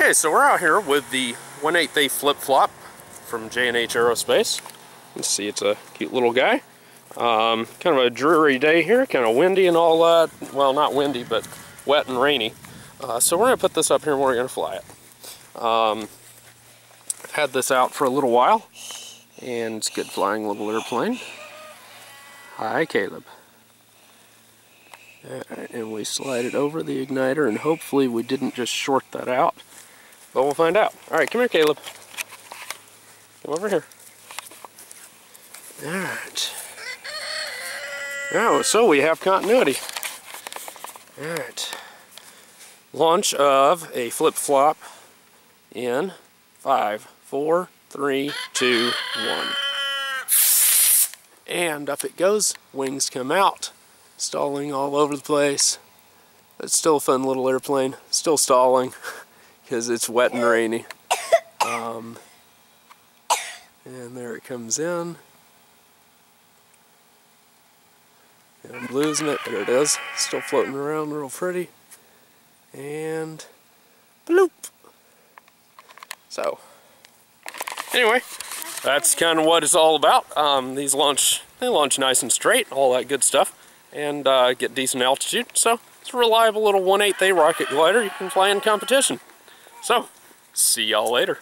Okay, so we're out here with the 1 8 A flip-flop from J&H Aerospace. You can see it's a cute little guy. Um, kind of a dreary day here, kind of windy and all that. Well, not windy, but wet and rainy. Uh, so we're going to put this up here and we're going to fly it. Um, I've had this out for a little while, and it's good flying little airplane. Hi, Caleb. and we slide it over the igniter, and hopefully we didn't just short that out. But we'll find out. All right, come here, Caleb. Come over here. All right. Oh, so we have continuity. All right. Launch of a flip-flop in five, four, three, two, one. And up it goes. Wings come out. Stalling all over the place. It's still a fun little airplane. Still stalling. because it's wet and rainy. Um, and there it comes in. And I'm losing it. There it is. Still floating around real pretty. And bloop. So, anyway, that's kind of what it's all about. Um, these launch, they launch nice and straight, all that good stuff, and uh, get decent altitude. So, it's a reliable little 1 8 A rocket glider you can fly in competition. So, see y'all later.